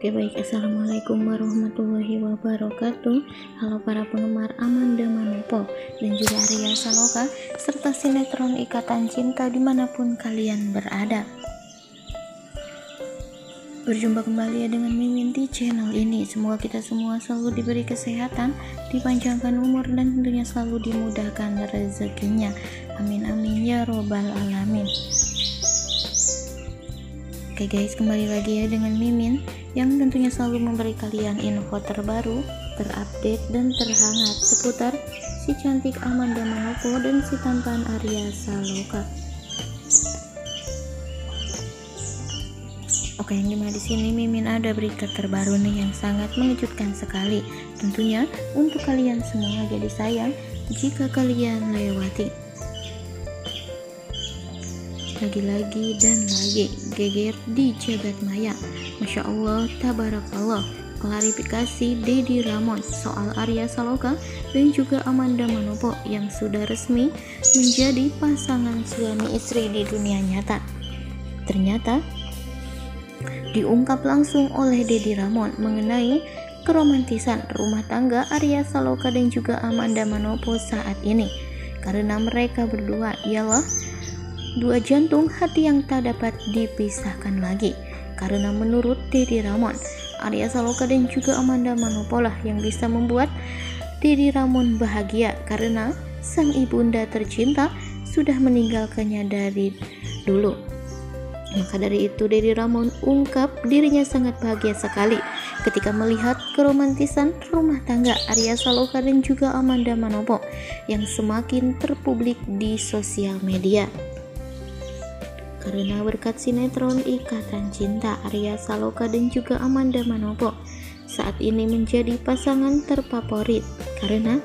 Oke baik, Assalamualaikum warahmatullahi wabarakatuh. Halo para penggemar Amanda Manopo dan juga Arya Saloka serta sinetron Ikatan Cinta di mana pun kalian berada. Berjumpa kembali ya dengan Mimin di channel ini. Semoga kita semua selalu diberi kesehatan, dipanjangkan umur dan tentunya selalu dimudahkan rezekinya. Amin amin ya robbal alamin. Oke guys, kembali lagi ya dengan Mimin yang tentunya selalu memberi kalian info terbaru, terupdate, dan terhangat seputar si cantik Amanda Manopo dan si tampan Arya Saloka. Oke, yang di mana di sini Mimin ada berita terbaru nih yang sangat mengejutkan sekali. Tentunya untuk kalian semua jadi sayang jika kalian lewati lagi-lagi dan lagi geger di jagat maya. Masya Allah tabarakallah. Klarifikasi Dedi Ramon soal Arya Saloka dan juga Amanda Manopo yang sudah resmi menjadi pasangan suami istri di dunia nyata. Ternyata diungkap langsung oleh Dedi Ramon mengenai keromantisan rumah tangga Arya Saloka dan juga Amanda Manopo saat ini. Karena mereka berdua ialah dua jantung hati yang tak dapat dipisahkan lagi. Karena menurut Dedi Ramon, Arya Saloka dan juga Amanda Manopola yang bisa membuat Dedi Ramon bahagia karena sang ibunda tercinta sudah meninggalkannya dari dulu. Maka dari itu Dedi Ramon ungkap dirinya sangat bahagia sekali ketika melihat keromantisan rumah tangga Arya Saloka dan juga Amanda Manopo yang semakin terpublik di sosial media karena berkat sinetron Ikatan Cinta Arya Saloka dan juga Amanda Manopo saat ini menjadi pasangan terfavorit. Karena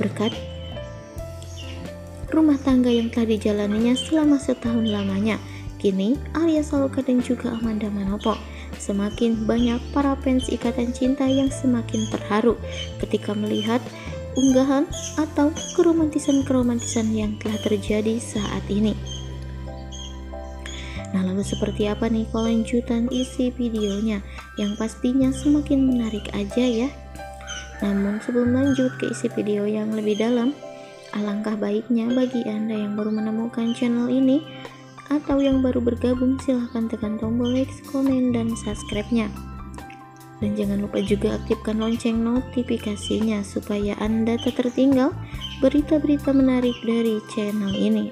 berkat rumah tangga yang telah dijalaninya selama setahun lamanya kini Arya Saloka dan juga Amanda Manopo semakin banyak para fans Ikatan Cinta yang semakin terharu ketika melihat unggahan atau keromantisan-keromantisan yang telah terjadi saat ini. Nah, lalu seperti apa nih kelanjutan isi videonya yang pastinya semakin menarik aja ya. Namun sebelum lanjut ke isi video yang lebih dalam, alangkah baiknya bagi Anda yang baru menemukan channel ini atau yang baru bergabung silahkan tekan tombol like, komen, dan subscribe-nya dan jangan lupa juga aktifkan lonceng notifikasinya supaya Anda tak tertinggal berita-berita menarik dari channel ini.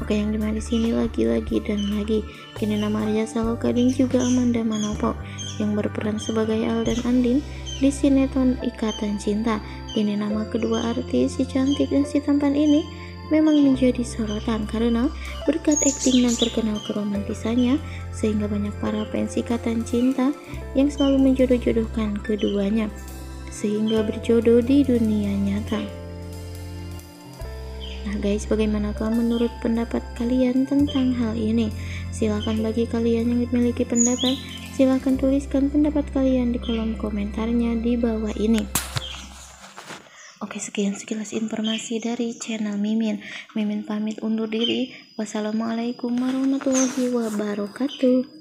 Oke yang di mana di sini lagi-lagi dan lagi kini nama Arya Saloka dan juga Amanda Manopo yang berperan sebagai Al dan Andin di sinetron Ikatan Cinta. Kini nama kedua artis si cantik dan si tampan ini memang menjadi sorotan karena berkat akting dan terkenal keromantisannya sehingga banyak para fans ikatan cinta yang selalu menjodoh-jodohkan keduanya sehingga berjodoh di dunia nyata. Nah guys, bagaimanakah menurut pendapat kalian tentang hal ini? Silahkan bagi kalian yang memiliki pendapat, silahkan tuliskan pendapat kalian di kolom komentarnya di bawah ini. Oke sekian sekilas informasi dari channel Mimin. Mimin pamit undur diri. Wassalamualaikum warahmatullahi wabarakatuh